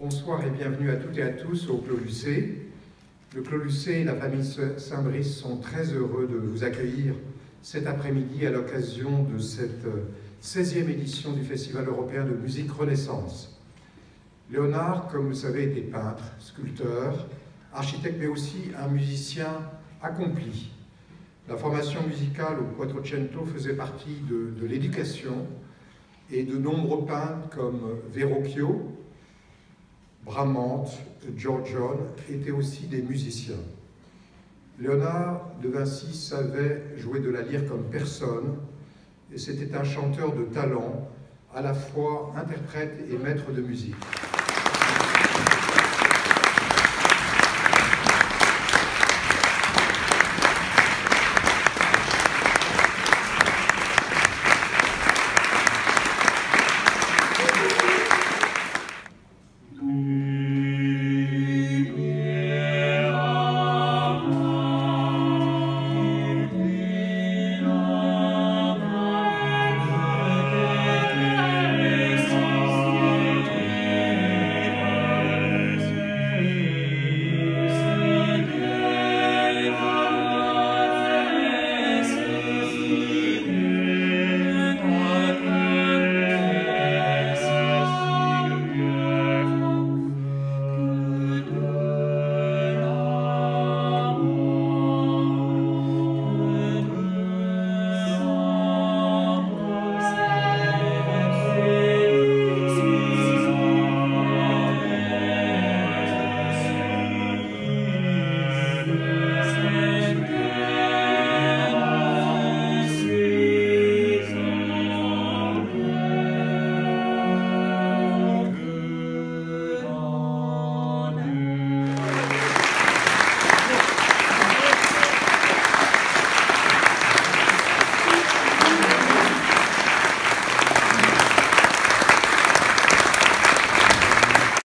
Bonsoir et bienvenue à toutes et à tous au Clos Lucé. Le Clos Lucé et la famille Saint-Brice sont très heureux de vous accueillir cet après-midi à l'occasion de cette 16e édition du Festival européen de musique Renaissance. Léonard, comme vous le savez, était peintre, sculpteur, architecte, mais aussi un musicien accompli. La formation musicale au Quattrocento faisait partie de, de l'éducation et de nombreux peintres comme Verrocchio, Bramante, George John étaient aussi des musiciens. Léonard de Vinci savait jouer de la lyre comme personne, et c'était un chanteur de talent, à la fois interprète et maître de musique.